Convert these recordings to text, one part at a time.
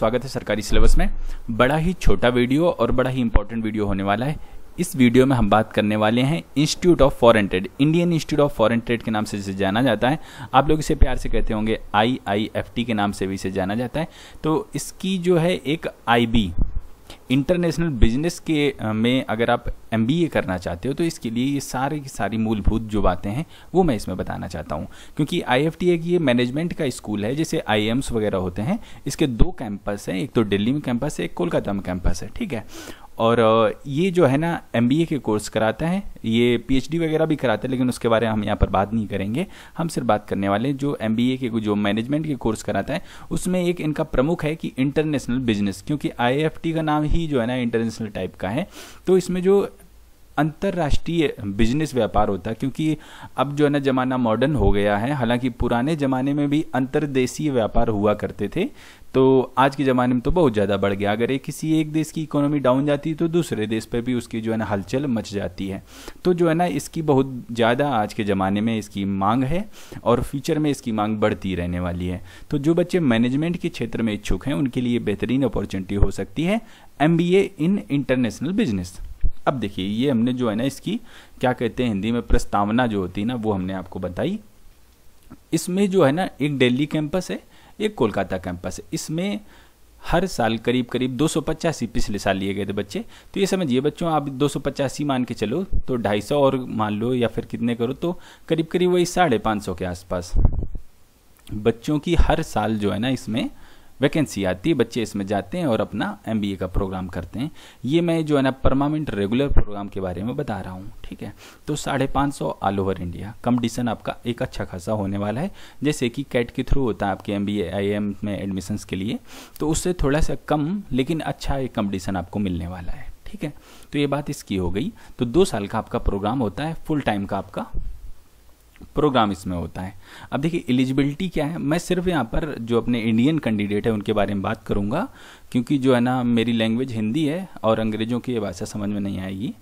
स्वागत है सरकारी सिलेबस में। बड़ा ही छोटा वीडियो और बड़ा ही इंपॉर्टेंट वीडियो होने वाला है। इस वीडियो में हम बात करने वाले हैं institute of foreign trade Indian institute of foreign trade के नाम से जिसे जाना जाता है। आप लोग इसे प्यार से कहते होंगे आई आई एफ़ टी के नाम से भी इसे जाना जाता है। तो इसकी जो है एक आई बी इंटरनेशनल बिज़नेस के में अगर आप एमबीए करना चाहते हो तो इसके लिए ये सारे की सारी मूलभूत जो बातें हैं, वो मैं इसमें बताना चाहता हूँ। क्योंकि आई एफ़ टी ये मैनेजमेंट का स्कूल है, जैसे आई वगैरह होते हैं, इसके दो कैंपस हैं, एक तो दिल्ली में कैंपस है, एक कोलकाता में कैंपस है, ठीक है? और ये जो है ना एमबीए के कोर्स कराता है। ये पीएचडी वगैरह भी कराता है, लेकिन उसके बारे में हम यहाँ पर बात नहीं करेंगे। हम सिर्फ़ बात करने वाले जो एमबीए के जो मैनेजमेंट के कोर्स कराता है, उसमें एक इनका प्रमुख है कि इंटरनेशनल बिज़नेस क्योंकि आईएफटी का नाम ही जो है ना इंटरनेशनल टाइप का है। तो इसमें जो अंतर्राष्ट्रीय बिज़नेस व्यापार होता क्योंकि अब जो है ना ज़माना मॉडर्न हो गया है, हालाँकि पुराने ज़माने में भी अंतर्देशीय व्यापार हुआ करते थे तो आज के ज़माने में तो बहुत ज़्यादा बढ़ गया। अगर एक किसी एक देश की इकोनॉमी डाउन जाती है तो दूसरे देश पर भी उसकी जो है ना हलचल मच जाती है। तो जो है ना इसकी बहुत ज़्यादा आज के ज़माने में इसकी मांग है, और फ्यूचर में इसकी मांग बढ़ती रहने वाली है। तो जो बच्चे मैनेजमेंट के क्षेत्र में इच्छुक हैं, उनके लिए बेहतरीन अपॉर्चुनिटी हो सकती है एमबीए इन इंटरनेशनल बिज़नेस अब देखिए, ये हमने जो है ना इसकी, क्या कहते हैं, हिंदी में प्रस्तावना जो होती है ना, वो हमने आपको बताई। इसमें जो है ना, एक दिल्ली कैंपस है, एक कोलकाता कैंपस है। इसमें हर साल करीब करीब दो सौ पचासी पिछले साल लिए गए थे बच्चे। तो ये समझिए, बच्चों, आप दो सौ पचासी मान के चलो तो ढाई और मान लो या फिर कितने करो तो करीब करीब वही साढ़े के आसपास। बच्चों की हर साल जो है ना इसमें वैकेंसी आती है, बच्चे इसमें जाते हैं और अपना एमबीए का प्रोग्राम करते हैं। ये मैं जो है ना परमानेंट रेगुलर प्रोग्राम के बारे में बता रहा हूँ, ठीक है? तो साढ़े पाँच सौ ऑल ओवर इंडिया कंपटीशन आपका एक अच्छा खासा होने वाला है। जैसे कि कैट के थ्रू होता है आपके एम बी में एडमिशन्स के लिए। तो उससे थोड़ा सा कम, लेकिन अच्छा एक कंपटीशन आपको मिलने वाला है, ठीक है? तो ये बात इसकी हो गई। तो दो साल का आपका प्रोग्राम होता है फुल टाइम का आपका प्रोग्राम इसमें होता है। अब देखिए एलिजिबिलिटी क्या है? मैं सिर्फ़ यहाँ पर जो अपने इंडियन कैंडिडेट है, उनके बारे में बात करूँगा, क्योंकि जो है ना, मेरी लैंग्वेज हिंदी है और अंग्रेज़ों की भाषा समझ में नहीं आएगी।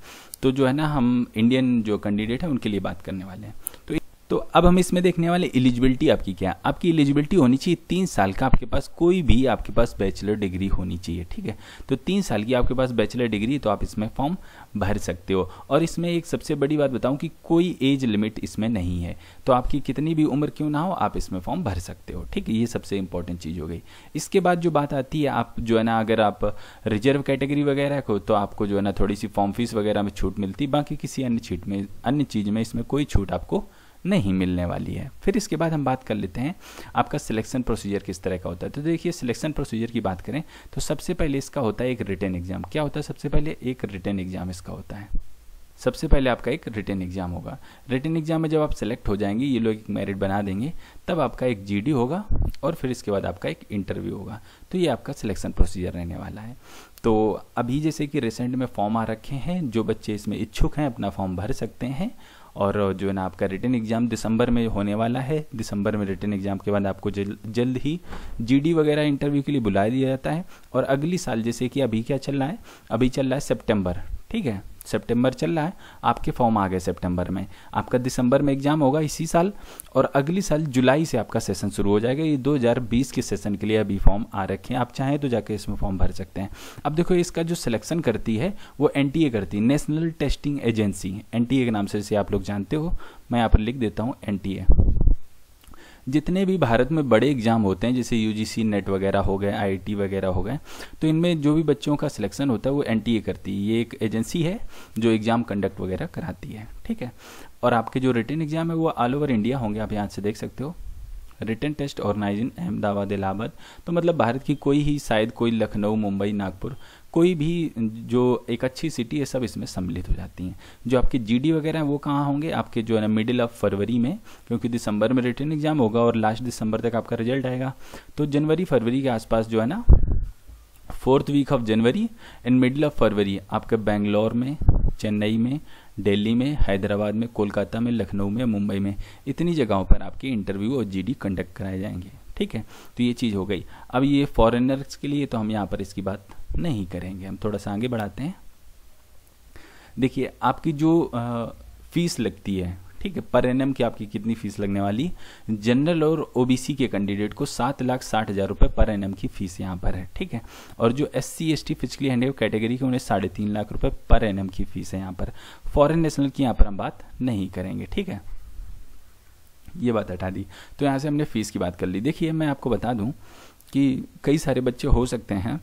तो जो है ना, हम इंडियन जो कैंडिडेट है, उनके लिए बात करने वाले हैं। तो तो अब हम इसमें देखने वाले एलिजिबिलिटी आपकी क्या है? आपकी एलिजिबिलिटी होनी चाहिए तीन साल का, आपके पास कोई भी आपके पास बैचलर डिग्री होनी चाहिए, ठीक है? तो तीन साल की आपके पास बैचलर डिग्री तो आप इसमें फॉर्म भर सकते हो। और इसमें एक सबसे बड़ी बात बताऊँ कि कोई एज लिमिट इसमें नहीं है। तो आपकी कितनी भी उम्र क्यों ना हो, आप इसमें फॉर्म भर सकते हो, ठीक है? ये सबसे इंपॉर्टेंट चीज़ हो गई। इसके बाद जो बात आती है, आप जो है ना, अगर आप रिज़र्व कैटेगरी वगैरह को तो आपको जो है ना, थोड़ी सी फॉर्म फ़ीस वगैरह में छूट मिलती बाकी किसी अन्य छीट में, अन्य चीज़ में इसमें कोई छूट आपको नहीं मिलने वाली है। फिर इसके बाद हम बात कर लेते हैं, आपका सिलेक्शन प्रोसीजर किस तरह का होता है। तो देखिए सिलेक्शन प्रोसीजर की बात करें तो सबसे पहले इसका होता है एक रिटर्न एग्ज़ाम क्या होता है? सबसे पहले एक रिटर्न एग्ज़ाम इसका होता है। सबसे पहले आपका एक रिटर्न एग्ज़ाम होगा। रिटर्न एग्ज़ाम में जब आप सेलेक्ट हो जाएँगे, ये लोग एक मेरिट बना देंगे, तब आपका एक जीडी होगा और फिर इसके बाद आपका एक इंटरव्यू होगा। तो ये आपका सिलेक्शन प्रोसीजर रहने वाला है। तो अभी जैसे कि रिसेंट में फॉर्म आ रखे हैं जो बच्चे इसमें इच्छुक हैं अपना फॉर्म भर सकते हैं। और जो है ना आपका रिटर्न एग्ज़ाम दिसंबर में होने वाला है। दिसंबर में रिटर्न एग्ज़ाम के बाद आपको जल, जल्द ही जीडी वगैरह इंटरव्यू के लिए बुला दिया जाता है। और अगली साल जैसे कि अभी क्या चल रहा है? अभी चल रहा है सेप्टेम्बर ठीक है? सितंबर चल रहा है, आपके फॉर्म आ गए सितंबर में। आपका दिसंबर में एग्ज़ाम होगा इसी साल और अगली साल जुलाई से आपका सेशन शुरू हो जाएगा। ये 2020 के सेशन के लिए अभी फॉर्म आ रखे हैं। आप चाहें तो जाके इसमें फॉर्म भर सकते हैं। अब देखो, इसका जो सिलेक्शन करती है, वो एनटीए करती है। नेशनल टेस्टिंग एजेंसी एन के नाम से आप लोग जानते हो। मैं यहाँ पर लिख देता हूँ एन जितने भी भारत में बड़े एग्ज़ाम होते हैं, जैसे यूजीसी नेट वगैरह हो गए आईआईटी वगैरह हो गए तो इनमें जो भी बच्चों का सिलेक्शन होता है, वो एनटीए करती है। ये एक एजेंसी है जो एग्ज़ाम कंडक्ट वगैरह कराती है, ठीक है? और आपके जो रिटर्न एग्ज़ाम है, वो ऑल ओवर इंडिया होंगे, आप यहाँ से देख सकते हो। Written test organise in Ahmedabad Allahabad तो मतलब भारत की कोई ही, शायद कोई लखनऊ, मुंबई, नागपुर कोई भी जो एक अच्छी सिटी है, सब इसमें सम्मिलित हो जाती हैं। जो आपके जीडी वगैरह हैं, वो कहाँ होंगे? आपके जो है ना मिडिल ऑफ़ फरवरी में, क्योंकि दिसंबर में रिटर्न एग्ज़ाम होगा और लास्ट दिसंबर तक आपका रिज़ल्ट आएगा। तो जनवरी फरवरी के आसपास जो है ना fourth week of January and middle of February, आपके बेंगलोर में, चेन्नई में, दिल्ली में, हैदराबाद में, कोलकाता में, लखनऊ में, मुंबई में, इतनी जगहों पर आपके इंटरव्यू और जीडी कंडक्ट कराए जाएँगे। ठीक है? तो ये चीज़ हो गई। अब ये फॉरेनर्स के लिए तो हम यहाँ पर इसकी बात नहीं करेंगे, हम थोड़ा सा आगे बढ़ाते हैं। देखिए, आपकी जो फ़ीस लगती है, ठीक है, पर एन की आपकी कितनी फ़ीस लगने वाली? जनरल और ओबीसी के कैंडिडेट को सात लाख साठ हज़ार रुपये पर एन की फ़ीस यहाँ पर है, ठीक है? और जो S C S T physically हैंडिव category के उन्हें साढ़े तीन लाख रुपये पर एनएम की फ़ीस है यहाँ पर। फॉरेन नेशनल की यहाँ पर हम बात नहीं करेंगे, ठीक है? ये बात हटा दी। तो यहाँ से हमने फ़ीस की बात कर ली। देखिए, मैं आपको बता दूँ कि कई सारे बच्चे हो सकते हैं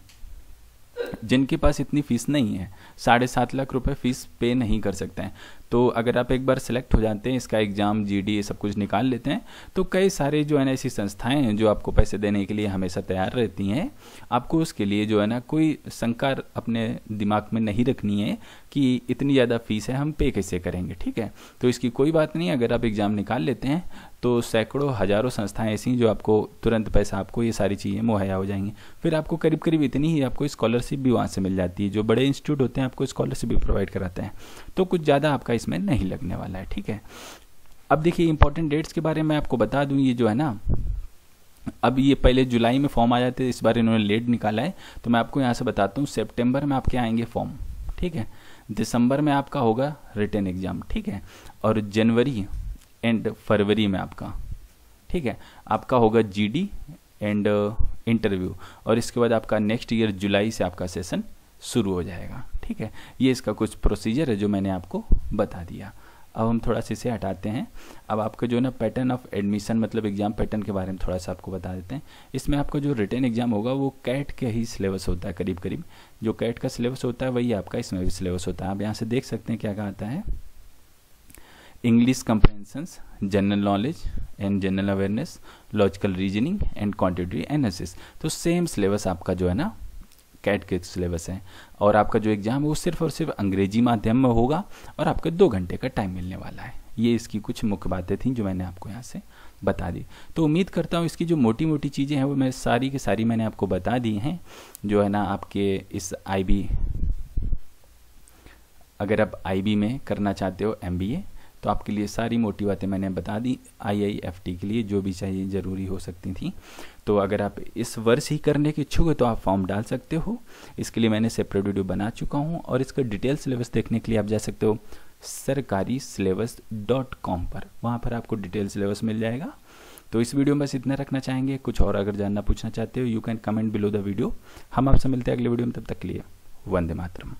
जिनके पास इतनी फ़ीस नहीं है, साढ़े सात लाख रुपए फ़ीस पे नहीं कर सकते हैं। तो अगर आप एक बार सिलेक्ट हो जाते हैं, इसका एग्ज़ाम जीडी ये सब कुछ निकाल लेते हैं तो कई सारे जो है ना ऐसी संस्थाएँ हैं, जो आपको पैसे देने के लिए हमेशा तैयार रहती हैं, आपको उसके लिए जो है ना, कोई शंका अपने दिमाग में नहीं रखनी है कि इतनी ज़्यादा फ़ीस है, हम पे कैसे करेंगे, ठीक है? तो इसकी कोई बात नहीं, अगर आप एग्ज़ाम निकाल लेते हैं तो सैकड़ों, हज़ारों संस्थाएँ ऐसी जो आपको तुरंत पैसा, आपको ये सारी चीज़ें मुहैया हो जाएँगी। फिर आपको करीब करीब इतनी ही आपको स्कॉलरशिप भी वहाँ से मिल जाती है, जो बड़े इंस्टीट्यूट होते हैं, आपको स्कॉलरशिप भी प्रोवाइड कराते हैं। तो कुछ ज़्यादा आपका इसमें नहीं लगने वाला है, ठीक है? अब देखिए इंपॉर्टेंट डेट्स के बारे में आपको बता दूँ, ये जो है ना, अब ये पहले जुलाई में फॉर्म आ जाते इस बार इन्होंने लेट निकाला है तो मैं आपको यहाँ से बताता हूँ सेप्टेम्बर में आपके आएँगे फॉर्म ठीक है? दिसंबर में आपका होगा रिटर्न एग्ज़ाम ठीक है? और जनवरी एंड फरवरी में आपका, ठीक है? आपका होगा जीडी एंड इंटरव्यू और इसके बाद आपका नेक्स्ट ईयर जुलाई से आपका सेशन शुरू हो जाएगा। ठीक है, ये इसका कुछ प्रोसीजर है जो मैंने आपको बता दिया। अब हम थोड़ा सा इसे हटाते हैं। अब आपका जो ना पैटर्न ऑफ़ एडमिशन मतलब एग्ज़ाम पैटर्न के बारे में थोड़ा सा आपको बता देते हैं। इसमें आपका जो रिटर्न एग्ज़ाम होगा, वो कैट के ही सिलेबस होता है करीब करीब जो कैट का सिलेबस होता है, वही आपका इसमें भी सिलेबस होता है। आप यहाँ से देख सकते हैं क्या क्या आता है। English comprehensions general knowledge and general awareness logical reasoning and quantity analysis तो सेम सिलेबस आपका जो है ना कैट के सिलेबस है। और आपका जो एग्ज़ाम है वो सिर्फ़ और सिर्फ़ अंग्रेज़ी माध्यम में होगा और आपको दो घंटे का टाइम मिलने वाला है। ये इसकी कुछ मुख्य बातें थी जो मैंने आपको यहाँ से बता दी। तो उम्मीद करता हूँ इसकी जो मोटी मोटी चीज़ें हैं वो मैं सारी की सारी मैंने आपको बता दी हैं, जो है ना आपके इस आई अगर आप आई में करना चाहते हो एम तो आपके लिए सारी मोटी बातें मैंने बता दी आईआईएफटी के लिए, जो भी चाहिए ज़रूरी हो सकती थी। तो अगर आप इस वर्ष ही करने के इच्छुक हो तो आप फॉर्म डाल सकते हो। इसके लिए मैंने सेपरेट वीडियो बना चुका हूँ और इसका डिटेल सिलेबस देखने के लिए आप जा सकते हो सरकारी सिलेबस डॉट कॉम पर। वहाँ पर आपको डिटेल सिलेबस मिल जाएगा। तो इस वीडियो में बस इतना रखना चाहेंगे। कुछ और अगर जानना पूछना चाहते हो you can comment below the video हम आपसे मिलते हैं अगले वीडियो में। तब तक के लिए वंदे मातरम।